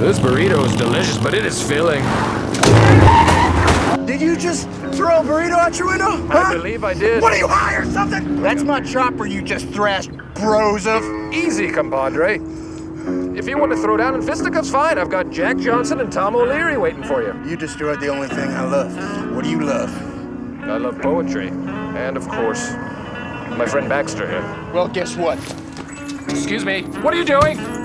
This burrito is delicious, but it is filling. Did you just throw a burrito out your window? Huh? I believe I did. What are you high or something? That's my chopper you just thrashed, bros of. Easy, compadre. If you want to throw down in fisticuffs, fine. I've got Jack Johnson and Tom O'Leary waiting for you. You destroyed the only thing I love. What do you love? I love poetry. And, of course, my friend Baxter here. Well, guess what? Excuse me. What are you doing?